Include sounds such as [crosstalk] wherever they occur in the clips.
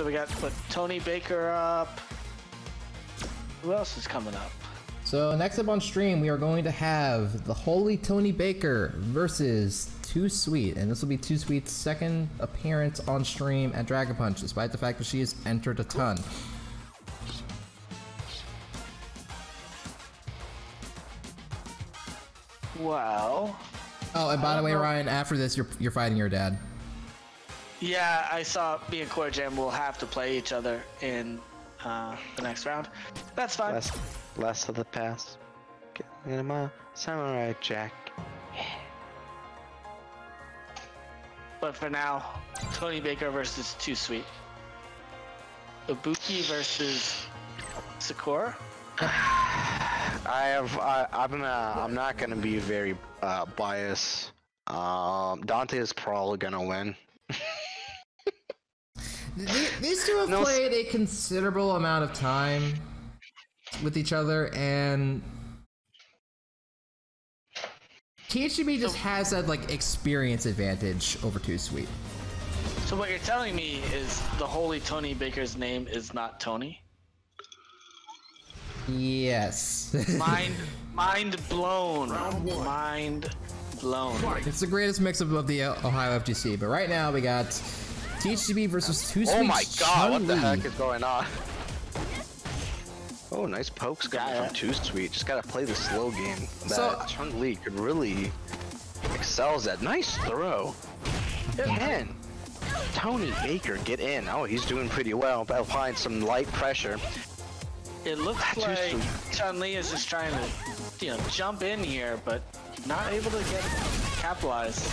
So we got put Tony Baker up. Who else is coming up? So next up on stream, we are going to have the Holy Tony Baker versus Too Sweet, and this will be Too Sweet's second appearance on stream at Dragon Punch, despite the fact that she has entered a ton. Wow. Oh, and by the way, Ryan, after this, you're you're fighting your dad. Yeah, I saw me and Core Jam will have to play each other in uh, the next round. That's fine. Last, last of the past. Get in my samurai jack. But for now, Tony Baker versus Too Sweet. Ibuki versus Sakura. [sighs] I have. I, I'm gonna. I'm not gonna be very uh, biased. Um, Dante is probably gonna win. Th- These two have No, played a considerable amount of time with each other, and THB just has that like experience advantage over Too Sweet. So what you're telling me is the holy Tony Baker's name is not Tony? Yes. Mind, [laughs] mind blown. Mind blown. It's the greatest mix up of the uh, Ohio FGC, but right now we got THTB versus Too oh Sweet. Oh my god! What the heck is going on? [laughs] Oh, nice pokes guy Yeah. from Too Sweet. Just gotta play the slow game. That So- Chun Li could really excels at. Nice throw. Can Tony Baker get in? Oh, he's doing pretty well. But applying some light pressure. It looks ah, Too like soon. Chun Li is just trying to, you know, jump in here, but not able to get capitalize.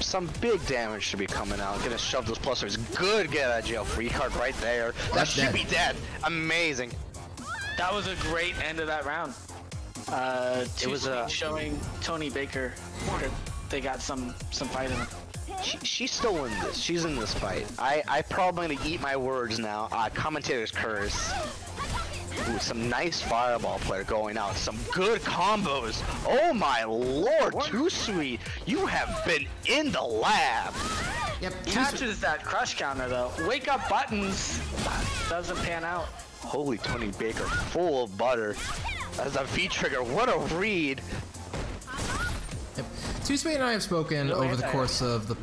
Some big damage should be coming out. Gonna shove those plusters. Good get out of jail free card right there. That That's should dead. be dead. Amazing. That was a great end of that round. Uh, Too was, uh, showing Tony Baker that they got some some fight in them. She, she's still in this. She's in this fight. I I probably gonna eat my words now. Uh, commentators curse. Ooh, some nice fireball player going out. Some good combos. Oh my lord, too sweet. You have been in the lab. Yep. Too Catches that crush counter though. Wake up buttons doesn't pan out. Holy Tony Baker, full of butter. As a V trigger, what a read. Yep. Too Sweet and I have spoken No over the course of the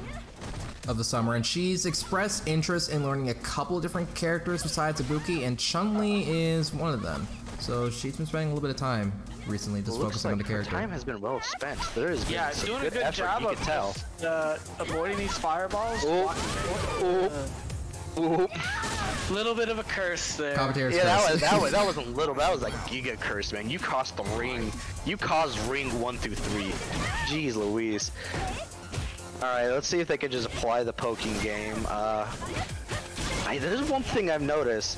of the summer, and she's expressed interest in learning a couple of different characters besides Ibuki, and Chun Li is one of them. So she's been spending a little bit of time recently just Looks focusing like on the her character. time has been well spent. There is Yeah, some doing good, a good effort, job you of can tell. just, uh, avoiding these fireballs. Oh, oh, oh. Little bit of a curse there. Commentators Yeah, that was that was that [laughs] wasn't little. That was like giga curse, man. You cost the ring. You caused ring one through three. Jeez, Louise. All right, let's see if they can just apply the poking game. Uh, I, there's one thing I've noticed.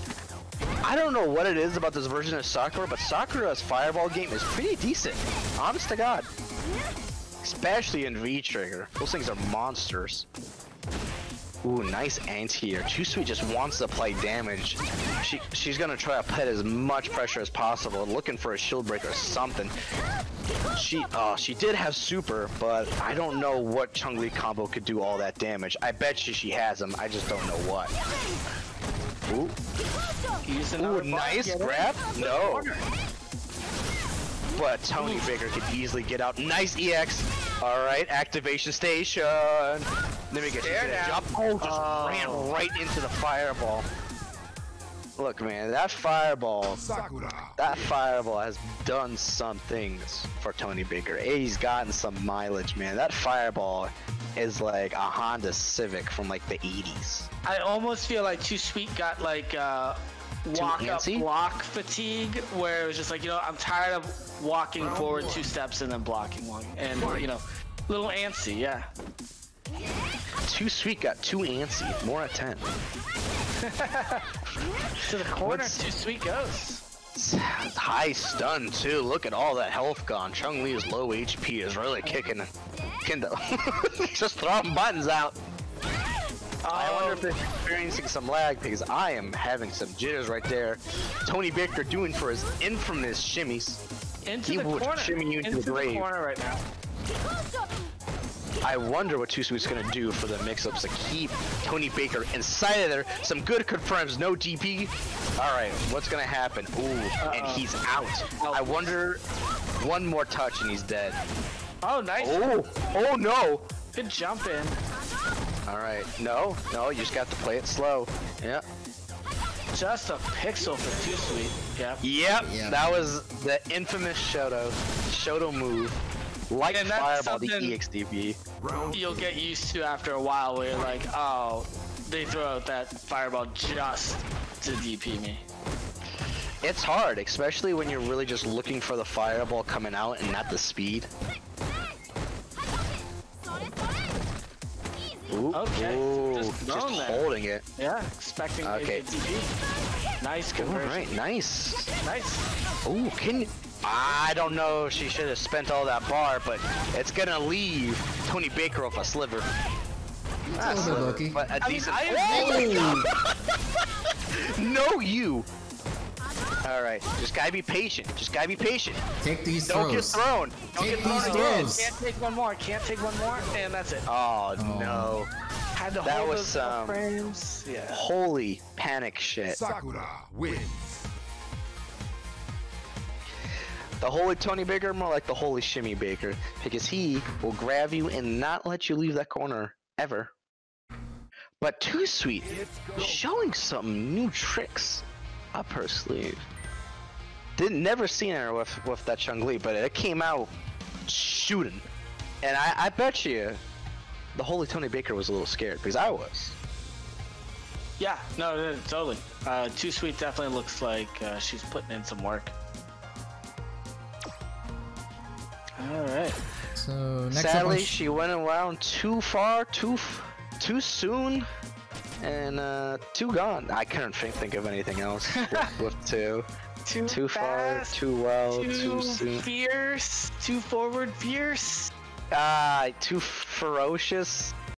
I don't know what it is about this version of Sakura, but Sakura's fireball game is pretty decent. Honest to God. Especially in V-Trigger. Those things are monsters. Ooh, nice anti-air. Too Sweet just wants to play damage. She she's gonna try to put as much pressure as possible, looking for a shield break or something. She uh she did have super, but I don't know what Chun Li combo could do all that damage. I bet you she has them. I just don't know what. Ooh, ooh, nice grab. No. But Tony Baker could easily get out. Nice EX. All right, activation station. Let me get you Stare to down. jump. Oh, just Oh. ran right into the fireball. Look, man, that fireball, that fireball has done some things for Tony Baker. He's gotten some mileage, man. That fireball is like a Honda Civic from like the 80s. I almost feel like Too Sweet got like uh, walk up block fatigue, where it was just like you know I'm tired of walking forward two steps and then blocking one, and you know, little antsy, yeah. Too Sweet got too antsy. More at 10. [laughs] To the corner, What's- Too Sweet goes. High stun too. Look at all that health gone. Chun Li's low HP is really kicking. Kendo. [laughs] Just throwing buttons out. I oh. wonder if they're experiencing some lag because I am having some jitters right there. Tony Baker doing for his infamous shimmies. into he the will corner, shimmy you to into the grave. corner right now. I wonder what Two Sweet's gonna do for the mix-ups to keep Tony Baker inside of there. Some good confirms, no DP. All right, what's gonna happen? Ooh, and he's out. I wonder, one more touch and he's dead. Oh, nice. Oh, oh no. Good jump in. All right, no, no, you just got to play it slow. Yeah. Just a pixel for Too Sweet. Yep. Yep, Yeah. that was the infamous Shoto, Shoto move. Like And that's Fireball, the EXDB. You'll get used to after a while where you're like, oh, they throw out that fireball just to DP me. It's hard, especially when you're really just looking for the fireball coming out and not the speed. Ooh, Okay, ooh, just just, holding it. Yeah, expecting Okay. it to DP. Nice All conversion. right, nice. Nice. Ooh, can I don't know if she should have spent all that bar, but it's gonna leave Tony Baker off a sliver. Not little bit sliver, lucky. but a I mean. I oh, [laughs] no, you. All right, just gotta be patient. Just gotta be patient. Take these Don't get thrown. Don't Take get thrown these again. throws. Can't take one more. Can't take one more. And that's it. Oh, no. Had to that hold was, those um, frames. Yeah. Holy panic shit. Sakura wins. The holy Tony Baker, more like the holy Shimmy Baker, because he will grab you and not let you leave that corner ever. But Too Sweet, showing some new tricks up her sleeve. Didn't never seen her with with that Chun Li, but it came out shooting, and I, I bet you, the holy Tony Baker was a little scared because I was. Yeah, no, no, totally. Uh, Too Sweet definitely looks like uh, she's putting in some work. All right. So next Sadly, sh- she went around too far, too f- too soon, and uh, too gone. I couldn't think, think of anything else with, with two. Too, Too far, too well, too, too soon. fierce, too forward fierce. Ah, too ferocious.